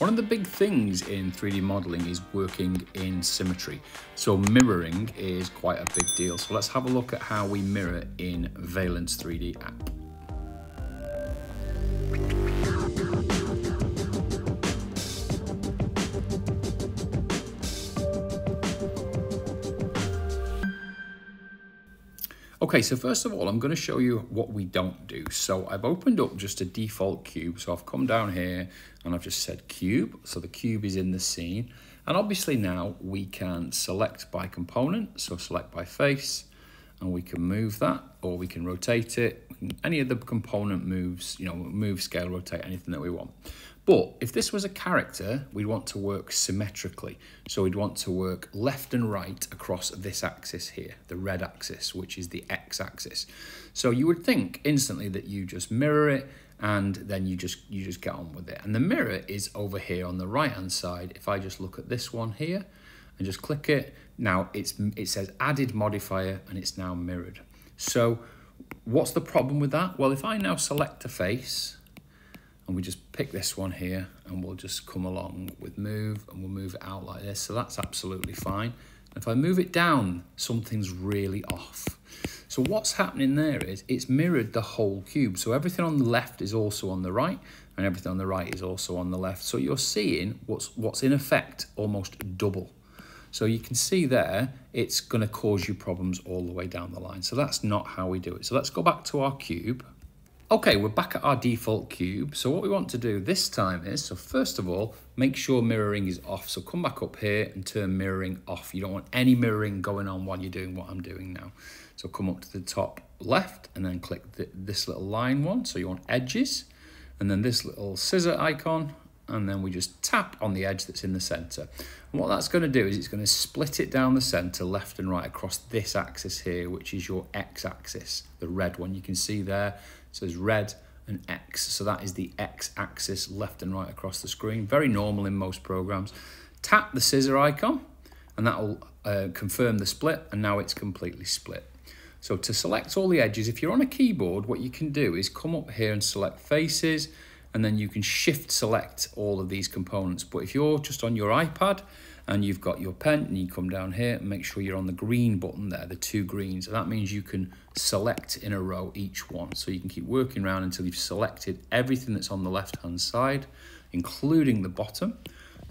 One of the big things in 3D modeling is working in symmetry. So mirroring is quite a big deal. So let's have a look at how we mirror in Valence 3D app. Okay, so first of all, I'm going to show you what we don't do. So I've opened up just a default cube. So I've come down here and I've just said cube. So the cube is in the scene. And obviously now we can select by component. So select by face and we can move that or we can rotate it. Any of the component moves, you know, move, scale, rotate, anything that we want. But if this was a character, we'd want to work symmetrically. So we'd want to work left and right across this axis here, the red axis, which is the x-axis. So you would think instantly that you just mirror it and then you just you just get on with it. And the mirror is over here on the right hand side. If I just look at this one here and just click it, now it's it says added modifier and it's now mirrored. So what's the problem with that? Well, if I now select a face and we just pick this one here and we'll just come along with move and we'll move it out like this. So that's absolutely fine. If I move it down, something's really off. So what's happening there is it's mirrored the whole cube. So everything on the left is also on the right and everything on the right is also on the left. So you're seeing what's, what's in effect almost double. So you can see there, it's going to cause you problems all the way down the line. So that's not how we do it. So let's go back to our cube Okay, we're back at our default cube. So what we want to do this time is, so first of all, make sure mirroring is off. So come back up here and turn mirroring off. You don't want any mirroring going on while you're doing what I'm doing now. So come up to the top left and then click this little line one. So you want edges and then this little scissor icon and then we just tap on the edge that's in the center. And what that's going to do is it's going to split it down the center left and right across this axis here, which is your x-axis, the red one. You can see there It says red and X. So that is the X axis left and right across the screen. Very normal in most programs. Tap the scissor icon and that will uh, confirm the split and now it's completely split. So to select all the edges, if you're on a keyboard, what you can do is come up here and select faces and then you can shift select all of these components. But if you're just on your iPad and you've got your pen and you come down here and make sure you're on the green button there, the two greens. And that means you can select in a row each one. So you can keep working around until you've selected everything that's on the left-hand side, including the bottom.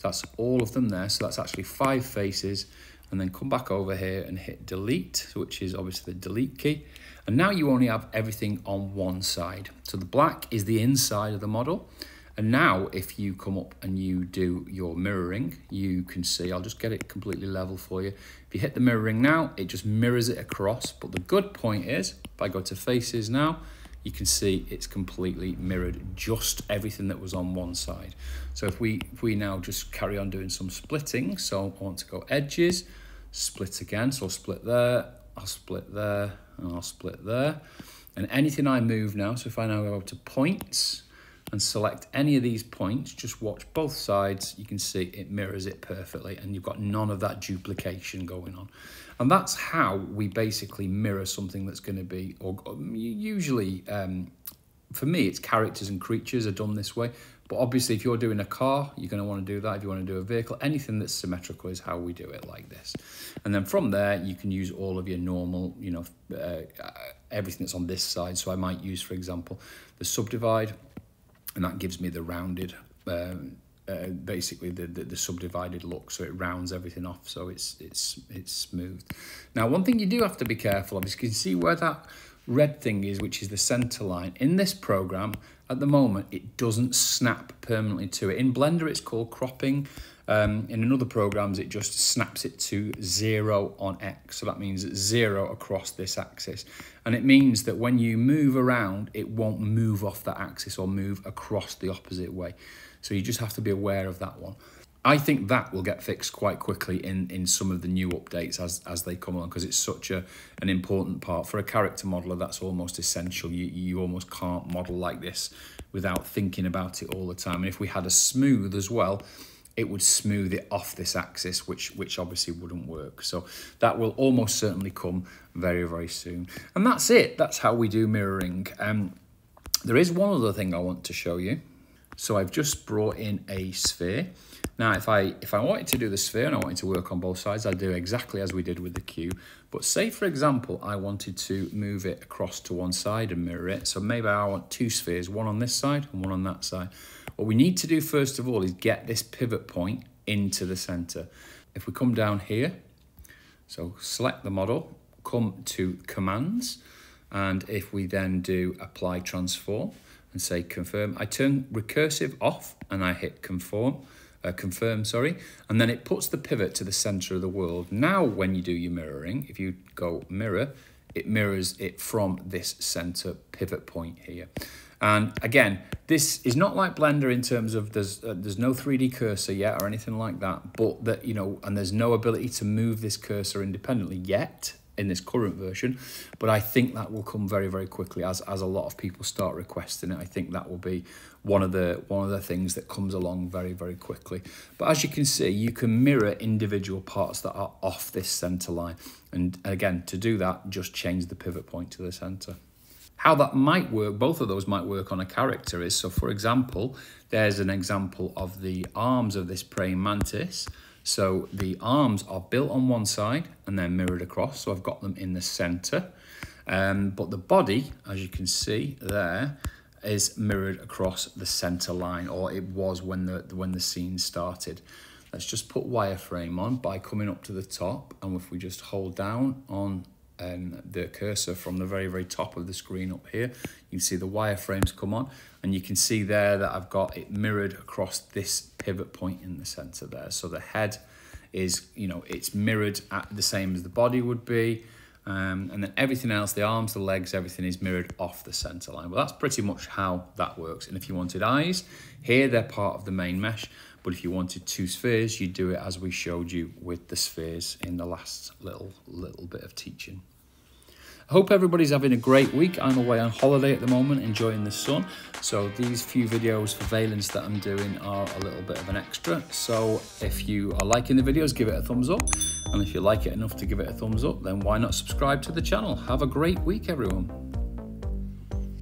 That's all of them there. So that's actually five faces. And then come back over here and hit delete, which is obviously the delete key. And now you only have everything on one side. So the black is the inside of the model. And now if you come up and you do your mirroring, you can see, I'll just get it completely level for you. If you hit the mirroring now, it just mirrors it across. But the good point is, if I go to faces now, you can see it's completely mirrored just everything that was on one side. So if we, if we now just carry on doing some splitting, so I want to go edges, split again, so I'll split there, I'll split there, and I'll split there. And anything I move now, so if I now go to points, and select any of these points, just watch both sides, you can see it mirrors it perfectly and you've got none of that duplication going on. And that's how we basically mirror something that's going to be, or usually, um, for me, it's characters and creatures are done this way. But obviously, if you're doing a car, you're going to want to do that. If you want to do a vehicle, anything that's symmetrical is how we do it like this. And then from there, you can use all of your normal, you know, uh, everything that's on this side. So I might use, for example, the subdivide and that gives me the rounded um, uh, basically the, the, the subdivided look so it rounds everything off so it's it's it's smooth. Now one thing you do have to be careful of is you can see where that red thing is which is the center line. In this program at the moment it doesn't snap permanently to it. In blender it's called clipping um, in other programs, it just snaps it to zero on X. So that means zero across this axis. And it means that when you move around, it won't move off that axis or move across the opposite way. So you just have to be aware of that one. I think that will get fixed quite quickly in, in some of the new updates as, as they come along because it's such a an important part. For a character modeler, that's almost essential. You, you almost can't model like this without thinking about it all the time. And if we had a smooth as well, it would smooth it off this axis, which, which obviously wouldn't work. So that will almost certainly come very, very soon. And that's it. That's how we do mirroring. Um, there is one other thing I want to show you. So I've just brought in a sphere. Now, if I if I wanted to do the sphere and I wanted to work on both sides, I'd do exactly as we did with the cube. But say, for example, I wanted to move it across to one side and mirror it. So maybe I want two spheres, one on this side and one on that side. What we need to do first of all is get this pivot point into the center. If we come down here, so select the model, come to commands, and if we then do apply transform and say confirm, I turn recursive off and I hit conform, uh, confirm, sorry, and then it puts the pivot to the center of the world. Now, when you do your mirroring, if you go mirror, it mirrors it from this center pivot point here. And again, this is not like Blender in terms of there's uh, there's no 3D cursor yet or anything like that, but that you know, and there's no ability to move this cursor independently yet in this current version, but I think that will come very very quickly as as a lot of people start requesting it. I think that will be one of the one of the things that comes along very very quickly. But as you can see, you can mirror individual parts that are off this center line, and again to do that, just change the pivot point to the center. How that might work, both of those might work on a character is, so for example, there's an example of the arms of this praying mantis. So the arms are built on one side and then mirrored across. So I've got them in the center. Um, but the body, as you can see there, is mirrored across the center line, or it was when the when the scene started. Let's just put wireframe on by coming up to the top, and if we just hold down on um, the cursor from the very, very top of the screen up here. You can see the wireframes come on and you can see there that I've got it mirrored across this pivot point in the center there. So the head is, you know, it's mirrored at the same as the body would be. Um, and then everything else, the arms, the legs, everything is mirrored off the center line. Well, that's pretty much how that works. And if you wanted eyes, here they're part of the main mesh. But if you wanted two spheres, you'd do it as we showed you with the spheres in the last little little bit of teaching. I hope everybody's having a great week. I'm away on holiday at the moment, enjoying the sun. So these few videos for Valence that I'm doing are a little bit of an extra. So if you are liking the videos, give it a thumbs up. And if you like it enough to give it a thumbs up, then why not subscribe to the channel? Have a great week, everyone.